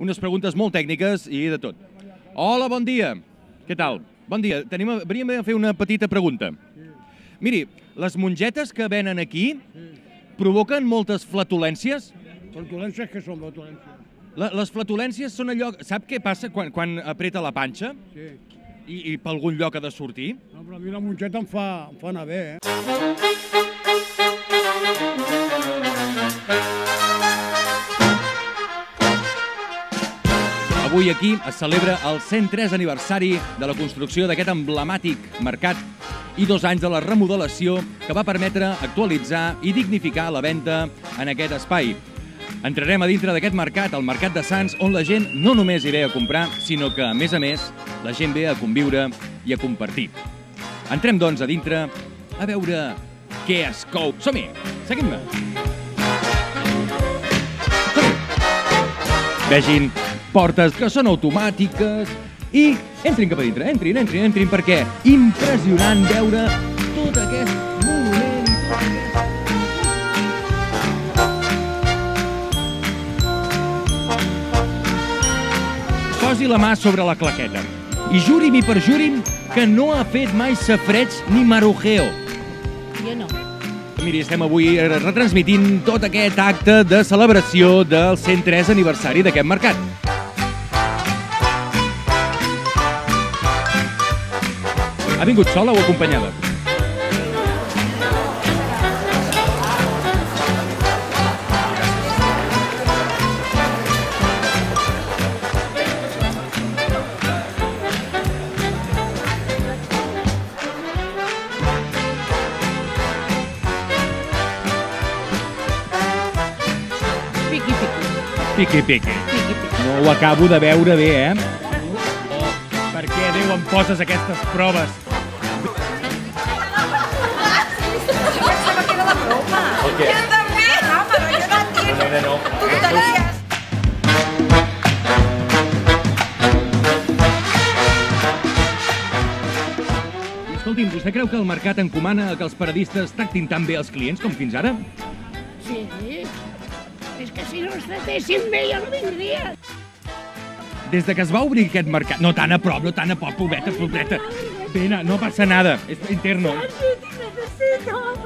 unes preguntes molt tècniques i de tot. Hola, bon dia. Què tal? Bon dia. Tenim, veníem a fer una petita pregunta. Miri, les mongetes que venen aquí provoquen moltes flatulències? Flatulències que són flatulències? La, les flatulències són allò... Sap què passa quan, quan apreta la panxa Sí. i, i per algun lloc ha de sortir? No, però a mi la monxeta em fa, em fa anar bé, eh? Avui aquí es celebra el 103 aniversari de la construcció d'aquest emblemàtic mercat i dos anys de la remodelació que va permetre actualitzar i dignificar la venda en aquest espai. Entrarem a dintre d'aquest mercat, el Mercat de Sants, on la gent no només hi ve a comprar, sinó que, a més a més, la gent ve a conviure i a compartir. Entrem, doncs, a dintre a veure què es cou. Som-hi! Seguim-me! Vegin portes que són automàtiques i entrin cap a dintre, entrin, entrin, entrin, perquè impressionant veure tot aquest aquest... Posi la mà sobre la claqueta i juri'm i perjuri'm que no ha fet mai safreig ni marujeo. Jo no. Miri, estem avui eh, retransmitint tot aquest acte de celebració del 103 aniversari d'aquest mercat. Ha vingut sola o acompanyada? Piqui, piqui. Piqui, piqui. No ho acabo de veure bé, eh? Oh, per què, Déu, em poses aquestes proves? Què? Jo també, no, però jo no entenc. No, no, no. Tonteries. I escolti'm, vostè creu que el mercat encomana que els paradistes tractin tan bé els clients com fins ara? Sí. És que si no els tratessin bé jo no vindria. Des de que es va obrir aquest mercat... No tan a prop, no tan a prop, pobreta, pobreta. Vine, no passa nada, és interno.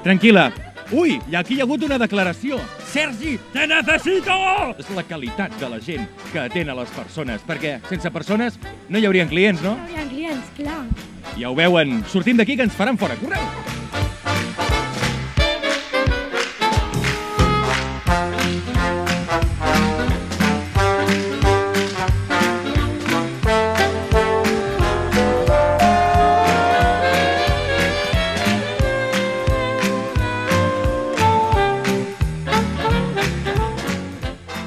Tranquil·la. Ui, i aquí hi ha hagut una declaració. Sergi, te necessito! És la qualitat de la gent que atén a les persones, perquè sense persones no hi haurien clients, no? No hi ha clients, clar. Ja ho veuen. Sortim d'aquí que ens faran fora. Correu!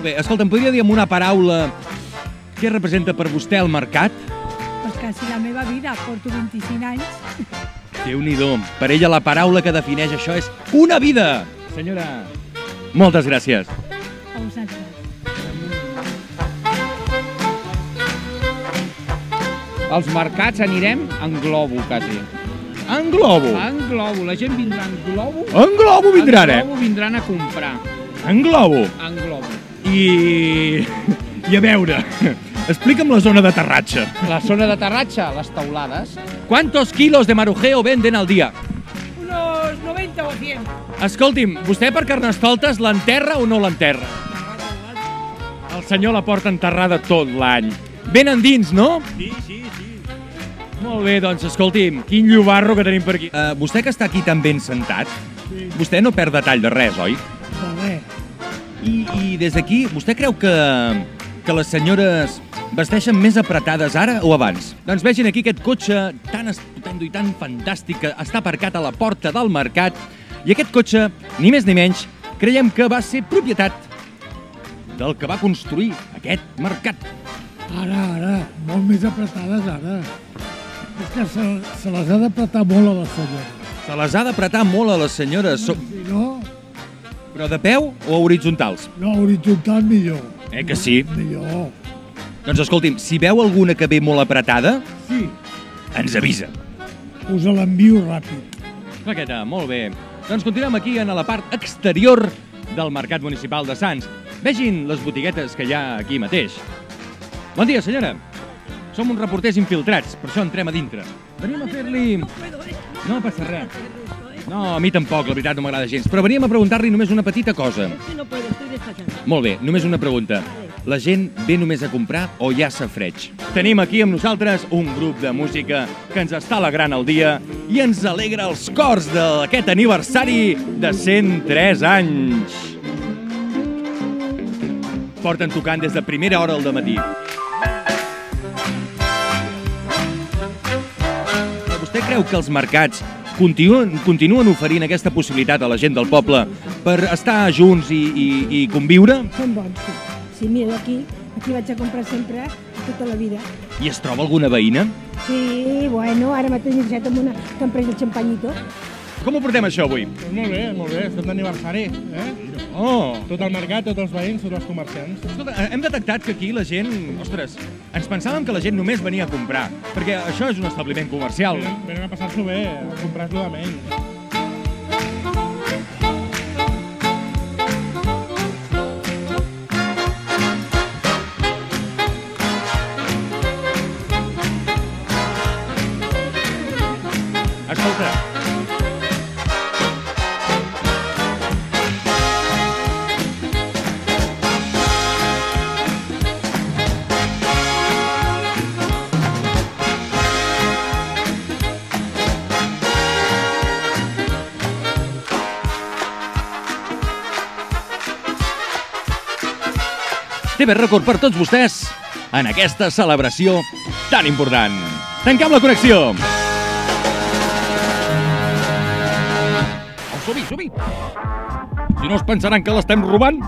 Bé, escolta, em podria dir amb una paraula què representa per vostè el mercat? Pues quasi la meva vida, porto 25 anys. déu nhi Per ella la paraula que defineix això és una vida! Senyora, moltes gràcies. A vosaltres. Als mercats anirem en globo, quasi. En globo. En globo. La gent vindrà en globo. En globo vindran, En eh? globo vindran a comprar. En globo. En globo. I... I a veure, explica'm la zona d'aterratge. La zona d'aterratge, les taulades. ¿Cuántos kilos de marujeo venden al día? Unos 90 o 100. Escolti'm, vostè per Carnestoltes l'enterra o no l'enterra? El senyor la porta enterrada tot l'any. Venen dins, no? Sí, sí, sí. Molt bé, doncs, escolti'm, quin llobarro que tenim per aquí. Uh, vostè que està aquí tan ben sentat, sí. vostè no perd detall de res, oi? I, i des d'aquí, vostè creu que, que les senyores vesteixen més apretades ara o abans? Doncs vegin aquí aquest cotxe tan estupendo i tan fantàstic que està aparcat a la porta del mercat i aquest cotxe, ni més ni menys, creiem que va ser propietat del que va construir aquest mercat. Ara, ara, molt més apretades ara. És que se, se les ha d'apretar molt a la senyora. Se les ha d'apretar molt a les senyores, no, però de peu o horitzontals? no, horitzontal millor. Eh que sí? Millor. Doncs escolti'm, si veu alguna que ve molt apretada, Sí, ens avisa. us l'envio ràpid. Claqueta, molt bé. Doncs continuem aquí en la part exterior del Mercat Municipal de Sants. Vegin les botiguetes que hi ha aquí mateix. Bon dia, senyora. Som uns reporters infiltrats, per això entrem a dintre. Venim a fer-li... No passa res. No, a mi tampoc, la veritat no m'agrada gens. Però veníem a preguntar-li només una petita cosa. No puedo, estoy despachando. Molt bé, només una pregunta. La gent ve només a comprar o ja s'afreig? Tenim aquí amb nosaltres un grup de música que ens està alegrant el dia i ens alegra els cors d'aquest aniversari de 103 anys. Porten tocant des de primera hora del matí. Vostè creu que els mercats continuen, continuen oferint aquesta possibilitat a la gent del poble per estar junts i, i, i conviure? Són bons, sí. Sí, mira, aquí, aquí vaig a comprar sempre tota la vida. I es troba alguna veïna? Sí, bueno, ara mateix he deixat amb una que em pres el xampanyito. Com ho portem això avui? Doncs molt bé, molt bé, estem d'aniversari. Eh? Oh! Tot el mercat, tots els veïns, tots els comerciants. Escolta, eh, hem detectat que aquí la gent... Ostres, ens pensàvem que la gent només venia a comprar, perquè això és un establiment comercial. Venen, venen a passar-s'ho bé, a comprar-s'ho de menys. Escolta, TV Record per tots vostès en aquesta celebració tan important. Tanquem la connexió! Oh, som-hi, som-hi! Si no es pensaran que l'estem robant?